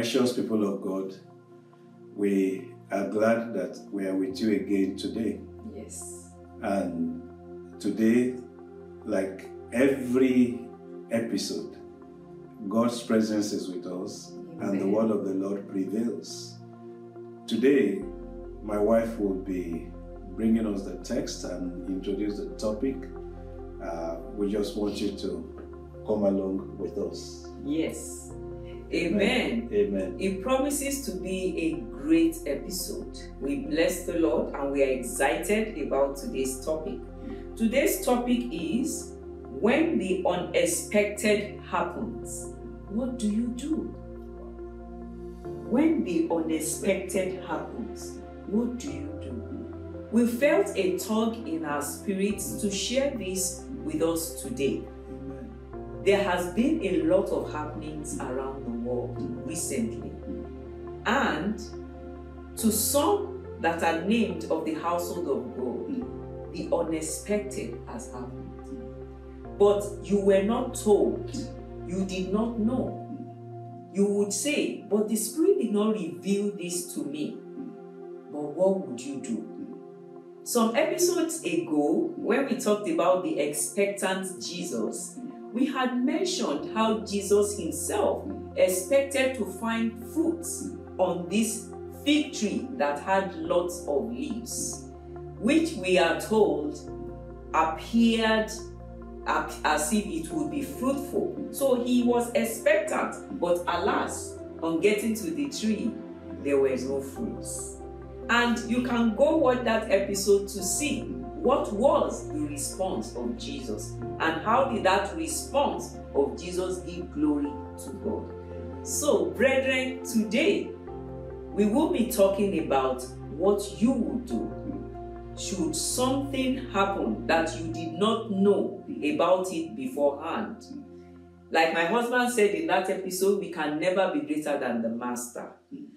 Precious people of God, we are glad that we are with you again today. Yes. And today, like every episode, God's presence is with us and the word of the Lord prevails. Today, my wife will be bringing us the text and introduce the topic. Uh, we just want you to come along with us. Yes. Amen. Amen. It promises to be a great episode. We bless the Lord and we are excited about today's topic. Today's topic is when the unexpected happens, what do you do? When the unexpected happens, what do you do? We felt a tug in our spirits to share this with us today. There has been a lot of happenings around recently. And to some that are named of the household of God, the unexpected has happened. But you were not told, you did not know. You would say, but the Spirit did not reveal this to me. But what would you do? Some episodes ago, when we talked about the expectant Jesus, we had mentioned how Jesus himself expected to find fruits on this fig tree that had lots of leaves, which we are told appeared as if it would be fruitful. So he was expectant, but alas, on getting to the tree, there were no fruits. And you can go watch that episode to see what was the response of Jesus and how did that response of Jesus give glory to God. So, brethren, today we will be talking about what you would do should something happen that you did not know about it beforehand. Like my husband said in that episode, we can never be greater than the master.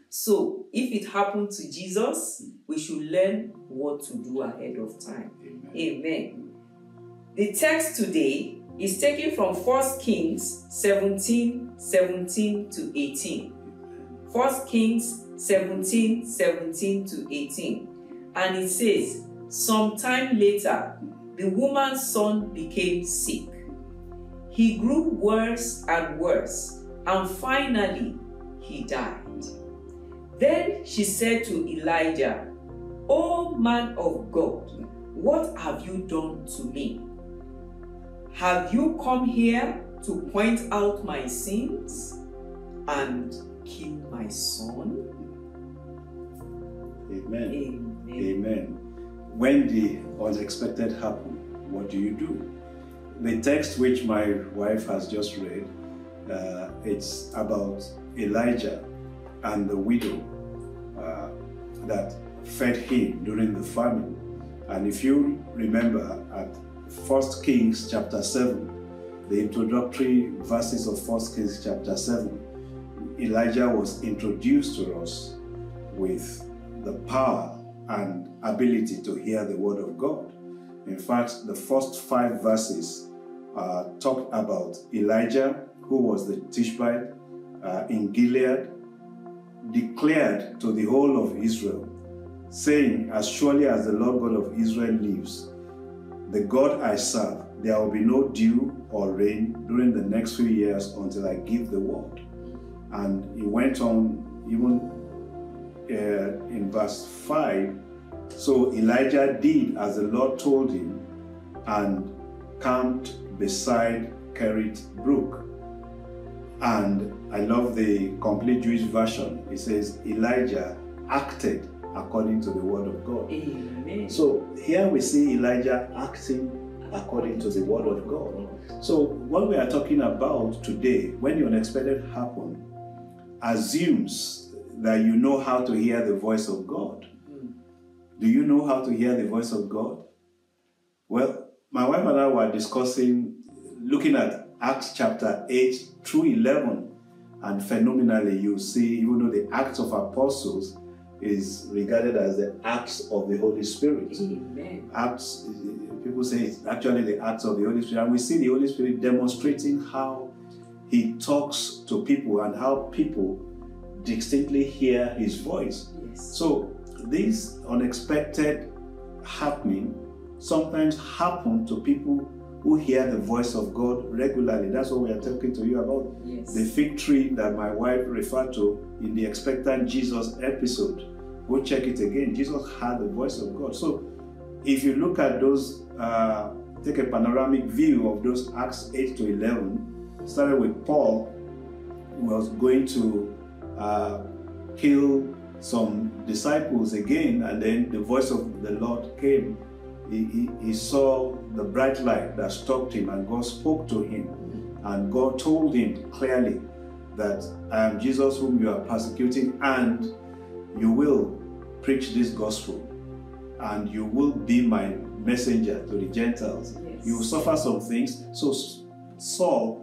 So, if it happened to Jesus, we should learn what to do ahead of time. Amen. Amen. The text today is taken from 1 Kings 17 17 to 18. 1 Kings 17 17 to 18. And it says, Sometime later, the woman's son became sick. He grew worse and worse, and finally, he died. Then she said to Elijah, O man of God, what have you done to me? Have you come here to point out my sins and kill my son? Amen. Amen. Amen. When the unexpected happen, what do you do? The text which my wife has just read, uh, it's about Elijah and the widow uh, that fed him during the famine. And if you remember at 1 Kings chapter 7, the introductory verses of 1 Kings chapter 7, Elijah was introduced to us with the power and ability to hear the word of God. In fact, the first five verses uh, talk about Elijah, who was the Tishbite uh, in Gilead, declared to the whole of Israel, saying, As surely as the Lord God of Israel lives, the God I serve, there will be no dew or rain during the next few years until I give the word. And he went on even uh, in verse 5 so Elijah did as the Lord told him and camped beside Kerit Brook. And I love the complete Jewish version. It says Elijah acted according to the word of God. Amen. So here we see Elijah acting according to the word of God. So what we are talking about today, when the unexpected happen, assumes that you know how to hear the voice of God. Mm. Do you know how to hear the voice of God? Well, my wife and I were discussing, looking at Acts chapter 8 through 11, and phenomenally, you see, even though the Acts of Apostles is regarded as the Acts of the Holy Spirit. Amen. Acts, people say it's actually the acts of the Holy Spirit. And we see the Holy Spirit demonstrating how He talks to people and how people distinctly hear his voice. Yes. So this unexpected happening sometimes happen to people who hear the voice of God regularly. That's what we are talking to you about. yes. The fig tree that my wife referred to in the expectant Jesus episode. Go check it again. Jesus had the voice of God. So if you look at those, uh, take a panoramic view of those Acts 8 to 11, started with Paul, who was going to uh, kill some disciples again, and then the voice of the Lord came. He, he, he saw the bright light that stopped him, and God spoke to him. And God told him clearly that I am Jesus whom you are persecuting, and you will preach this gospel, and you will be my messenger to the Gentiles. Yes. You will suffer some things. So Saul,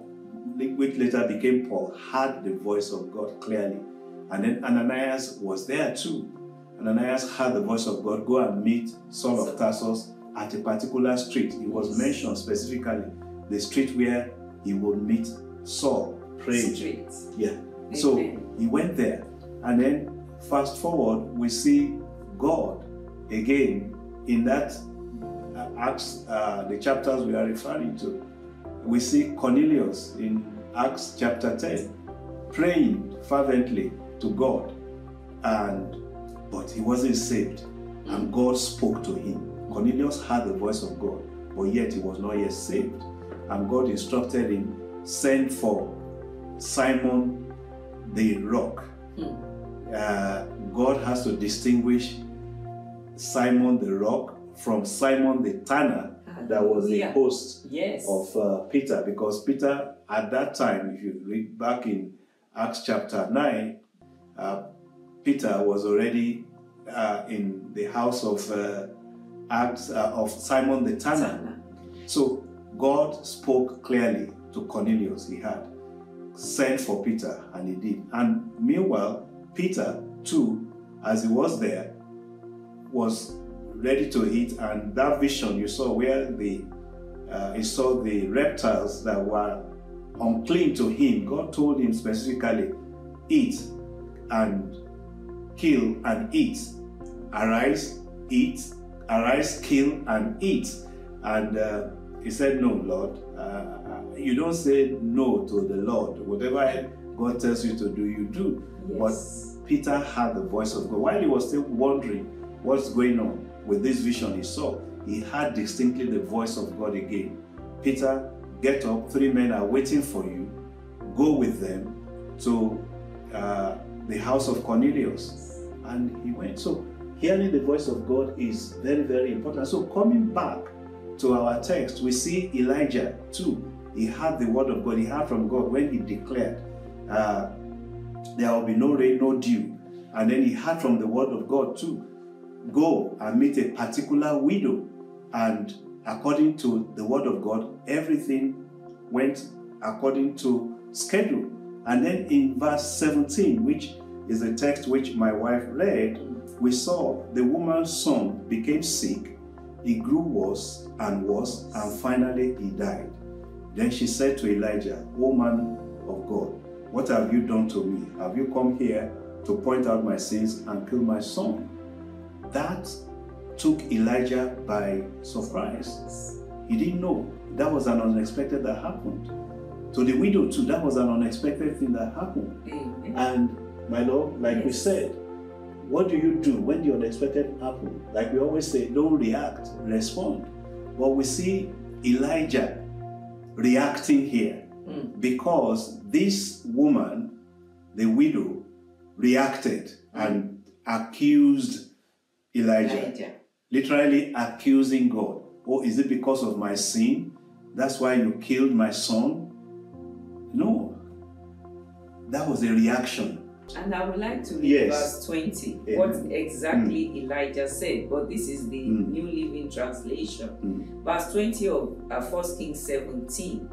which later became Paul, had the voice of God clearly. And then Ananias was there too. Ananias had the voice of God go and meet Saul of Tarsus at a particular street. It was mentioned specifically the street where he would meet Saul praying. Straight. Yeah. So he went there. And then fast forward, we see God again in that uh, Acts, uh, the chapters we are referring to. We see Cornelius in Acts chapter 10 praying fervently to God. And but he wasn't saved. And God spoke to him. Cornelius had the voice of God, but yet he was not yet saved. And God instructed him, send for Simon the rock. Hmm. Uh, God has to distinguish Simon the rock from Simon the tanner that was the host Yes. of uh, Peter because Peter at that time, if you read back in Acts chapter 9, uh, Peter was already uh, in the house of uh, Acts uh, of Simon the. Tanner. So God spoke clearly to Cornelius. He had sent for Peter, and he did. And meanwhile, Peter too, as he was there, was ready to eat. And that vision you saw, where the uh, he saw the reptiles that were unclean to him. God told him specifically, eat and kill and eat. Arise, eat. Arise, kill and eat. And uh, he said, No, Lord. Uh, you don't say no to the Lord. Whatever God tells you to do, you do. Yes. Peter had the voice of God. While he was still wondering what's going on with this vision he saw, he heard distinctly the voice of God again. Peter, get up. Three men are waiting for you. Go with them to uh, the house of Cornelius. And he went. So, hearing the voice of God is very, very important. So, coming back to our text, we see Elijah too. He had the word of God, he heard from God when he declared, uh, There will be no rain, no dew. And then he heard from the word of God too. Go and meet a particular widow. And according to the word of God, everything went according to schedule. And then in verse 17, which is the text which my wife read, we saw the woman's son became sick, he grew worse and worse, and finally he died. Then she said to Elijah, O man of God, what have you done to me? Have you come here to point out my sins and kill my son? That took Elijah by surprise. He didn't know. That was an unexpected that happened. To the widow, too, that was an unexpected thing that happened. Amen. And my Lord, like we said, what do you do when the unexpected happen? Like we always say, don't react, respond. But we see Elijah reacting here Mm. because this woman, the widow, reacted and accused Elijah, Elijah. literally accusing God. Oh, is it because of my sin? That's why you killed my son? No. That was a reaction. And I would like to read Yes. verse 20, Amen. what exactly Elijah said, but this is the Mm. New Living Translation. Mm. Verse 20 of uh, 1 Kings 17.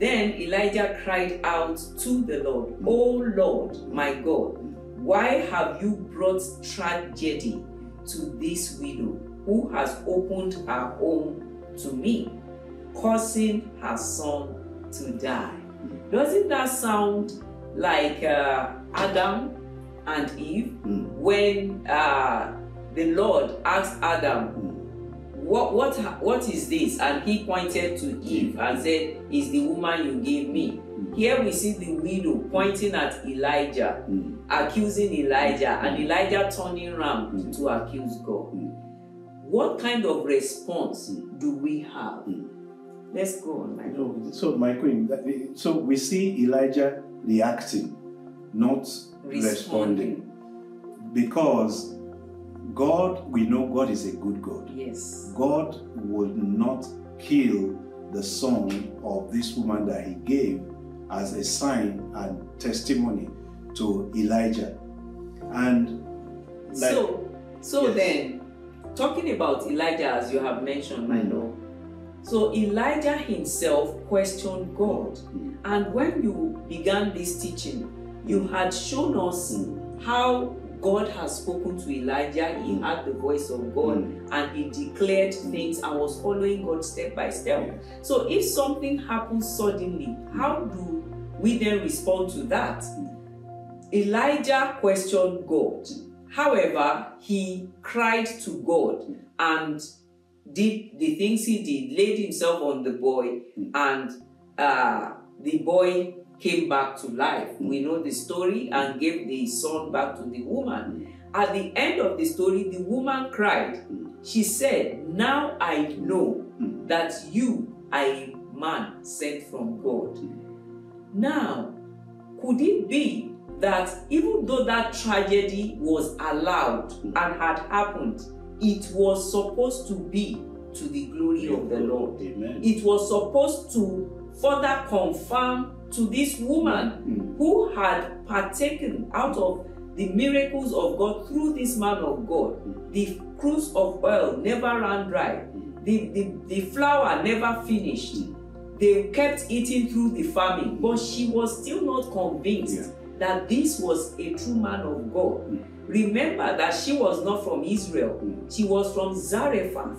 Then Elijah cried out to the Lord. O Lord, my God, why have you brought tragedy to this widow who has opened her home to me, causing her son to die? Doesn't that sound like uh, Adam and Eve, Mm. when uh, the Lord asked Adam. What, what, what is this? And he pointed to Eve and said, Is the woman you gave me. Mm. Here we see the widow pointing at Elijah, Mm. accusing Elijah, and Elijah turning around Mm. to accuse God. Mm. What kind of response do we have? Let's go on, my so my queen, that, so we see Elijah reacting, not responding, because God, we know God is a good God. Yes. God would not kill the son of this woman that he gave as a sign and testimony to Elijah. And like, so, so Yes. then, talking about Elijah, as you have mentioned, my Mm. Lord. So Elijah himself questioned God, Mm. and when you began this teaching, you had shown us Mm. how God has spoken to Elijah. He Mm. had the voice of God, Mm. and he declared things and was following God step by step. So if something happens suddenly, how do we then respond to that? Elijah questioned God. However, he cried to God and did the things he did, laid himself on the boy, and uh, the boy came back to life. We know the story and gave the son back to the woman. At the end of the story, the woman cried. She said, Now I know that you are a man sent from God. Now, could it be that even though that tragedy was allowed and had happened, it was supposed to be to the glory of the Lord? Amen. It was supposed to further confirm to this woman Mm. who had partaken out of the miracles of God through this man of God. The cruse of oil never ran dry. The, the, the flour never finished. They kept eating through the famine, but she was still not convinced that this was a true man of God. Mm. Remember that she was not from Israel, Mm. she was from Zarephath.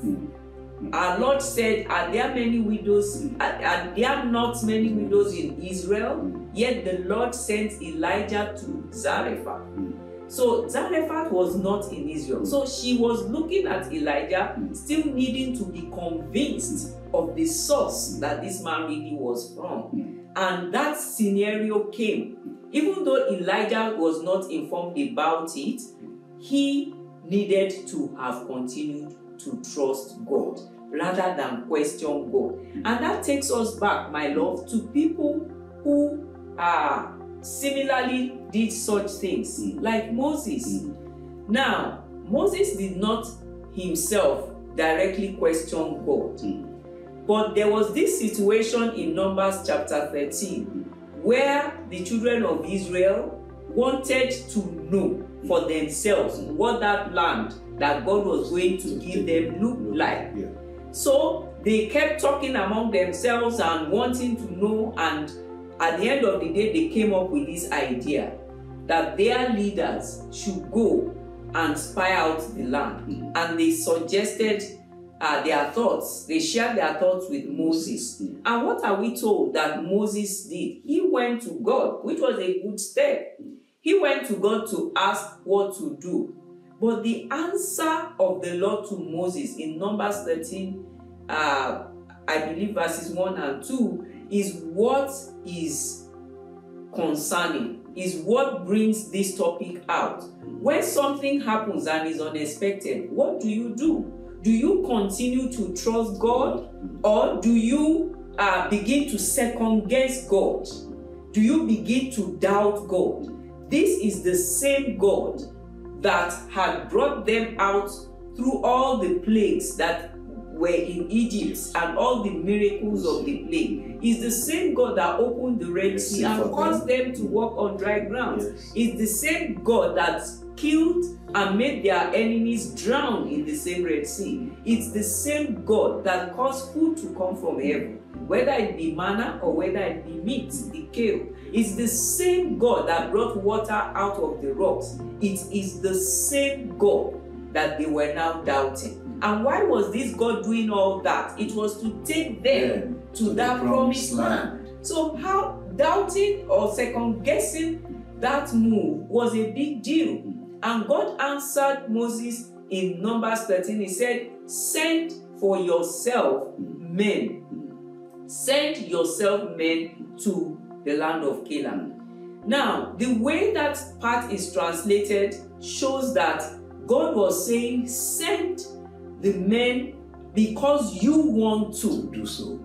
Our Lord said, Are there many widows? Are, are there not many widows in Israel? Mm. Yet the Lord sent Elijah to Zarephath. Mm. So Zarephath was not in Israel. So she was looking at Elijah, Mm. still needing to be convinced of the source that this man really was from. And that scenario came. Even though Elijah was not informed about it, he needed to have continued to trust God rather than question God. And that takes us back, my love, to people who uh, similarly did such things, Mm. like Moses. Mm. Now, Moses did not himself directly question God. Mm. But there was this situation in Numbers chapter 13 where the children of Israel wanted to know for themselves what that land that God was going to give them looked like. Yeah. So they kept talking among themselves and wanting to know, and at the end of the day, they came up with this idea that their leaders should go and spy out the land. Mm. And they suggested uh, their thoughts, they shared their thoughts with Moses. Mm. And what are we told that Moses did? He went to God, which was a good step. He went to God to ask what to do. But the answer of the Lord to Moses in Numbers 13, uh, I believe verses 1 and 2, is what is concerning, is what brings this topic out. When something happens and is unexpected, what do you do? Do you continue to trust God or do you uh, begin to second guess God? Do you begin to doubt God? This is the same God that had brought them out through all the plagues that were in Egypt and all the miracles of the plague. Is the same God that opened the Red Sea and caused them. to walk on dry ground. Yes. Is the same God that killed and made their enemies drown in the same Red Sea. It's the same God that caused food to come from heaven, whether it be manna or whether it be meat, the quail. It's the same God that brought water out of the rocks. It is the same God that they were now doubting. And why was this God doing all that? It was to take them to, the that promised promised land. So, how doubting or second guessing that move was a big deal. And God answered Moses in Numbers 13. He said, Send for yourself men. Send yourself men to the land of Canaan. Now, the way that part is translated shows that God was saying, Send the men because you want to. do so.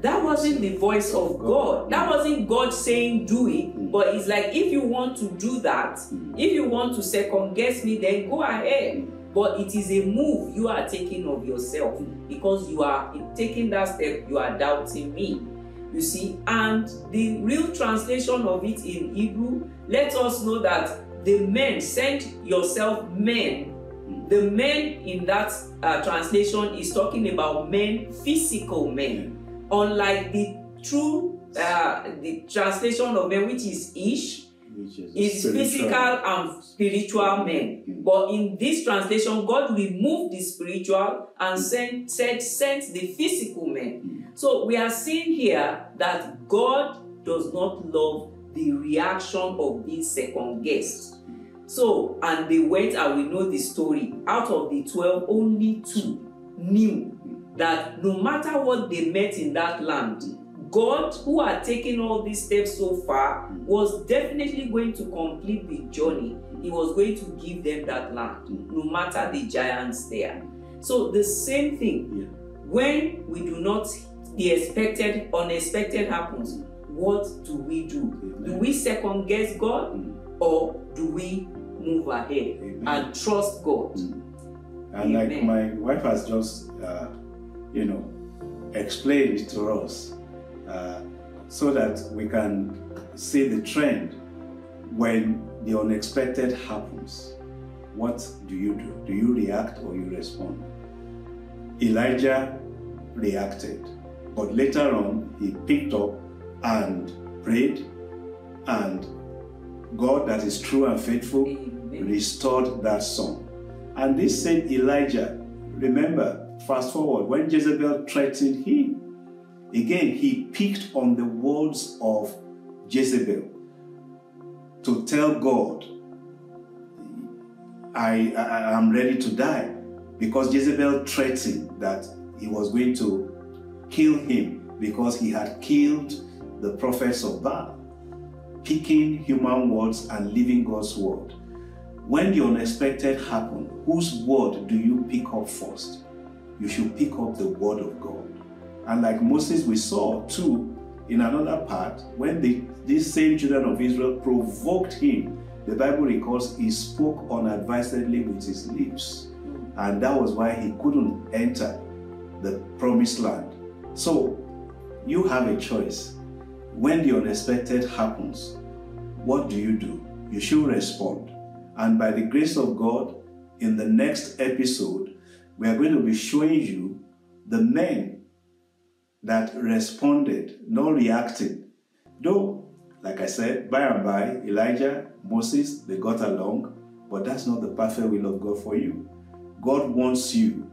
That wasn't the voice of God. That wasn't God saying do it, mm-hmm. but it's like if you want to do that, mm-hmm. if you want to second guess me, then go ahead. Mm-hmm. But it is a move you are taking of yourself because you are taking that step, you are doubting me. You see, and the real translation of it in Hebrew let us know that the men, send yourself men. The men in that uh, translation is talking about men, physical men unlike the true uh, the translation of men which is ish is, physical and spiritual men. But in this translation god removed the spiritual and sent said sent the physical men. So we are seeing here that god does not love the reaction of being second guessed so and they went and we know the story. Out of the 12 only two knew that no matter what they met in that land, God, who had taken all these steps so far, was definitely going to complete the journey. He was going to give them that land, no matter the giants there. So, the same thing, when we do not, the expected, unexpected happens, what do we do? Do we second guess God Mm. or do we move ahead Amen. and trust God? Mm. And like my wife has just, uh, you know, explained to us, uh, so that we can see the trend when the unexpected happens. What do you do? Do you react or you respond? Elijah reacted, but later on he picked up and prayed, and God, that is true and faithful, restored that son. And this same Elijah, remember, fast forward, when Jezebel threatened him, again, he picked on the words of Jezebel to tell God, I, I am ready to die. Because Jezebel threatened that he was going to kill him because he had killed the prophets of Baal, picking human words and leaving God's word. When the unexpected happen, whose word do you pick up first? You should pick up the word of God. And like Moses, we saw too in another part, when the, these same children of Israel provoked him, the Bible records he spoke unadvisedly with his lips. And that was why he couldn't enter the promised land. So you have a choice. When the unexpected happens, what do you do? You should respond. And by the grace of God, in the next episode, we are going to be showing you the men that responded, not reacted. Though, like I said, by and by, Elijah, Moses, they got along, but that's not the perfect will of God for you. God wants you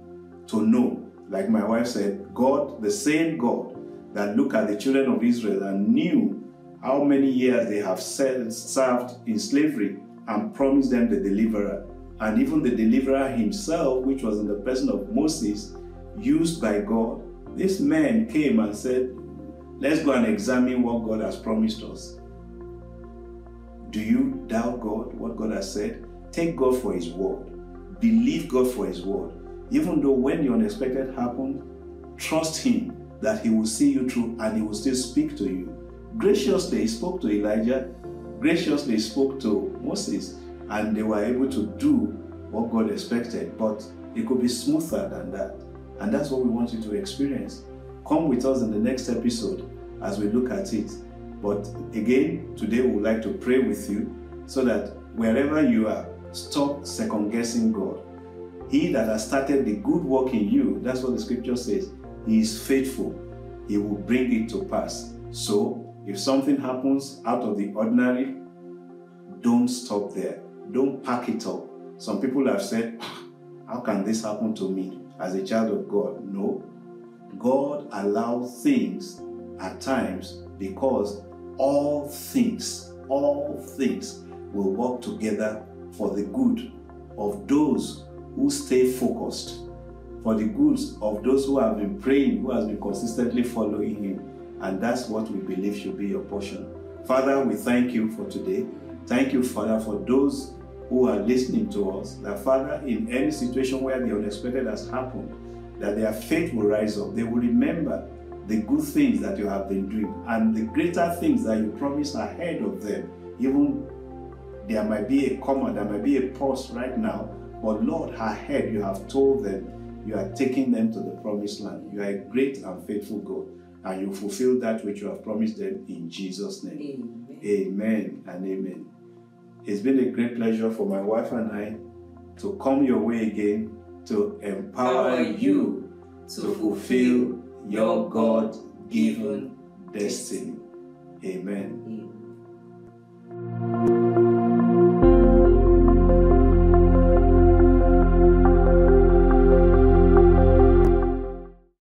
to know, like my wife said, God, the same God that looked at the children of Israel and knew how many years they have served in slavery and promised them the deliverer. And even the deliverer himself, which was in the person of Moses, used by God, this man came and said, Let's go and examine what God has promised us. Do you doubt God, what God has said? Take God for His word. Believe God for His word. Even though when the unexpected happens, trust Him that He will see you through and He will still speak to you. Graciously, He spoke to Elijah, graciously He spoke to Moses, and they were able to do what God expected. But it could be smoother than that. And that's what we want you to experience. Come with us in the next episode as we look at it. But again, today we would like to pray with you so that wherever you are, stop second guessing God. He that has started the good work in you, that's what the scripture says, he is faithful. He will bring it to pass. So, if something happens out of the ordinary, don't stop there. Don't pack it up. Some people have said, How can this happen to me as a child of God? No. God allows things at times because all things all things will work together for the good of those who stay focused, for the goods of those who have been praying, who has been consistently following Him. And that's what we believe should be your portion. Father, we thank you for today. Thank you, Father, for those who are listening to us. That, Father, in any situation where the unexpected has happened, that their faith will rise up. They will remember the good things that you have been doing and the greater things that you promised ahead of them. Even there might be a comma, there might be a pause right now, but Lord, ahead you have told them you are taking them to the promised land. You are a great and faithful God, and you fulfill that which you have promised them in Jesus' name. Amen. Amen and amen. It's been a great pleasure for my wife and I to come your way again to empower you to fulfill your God given destiny. Amen.